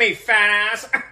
me, fat ass.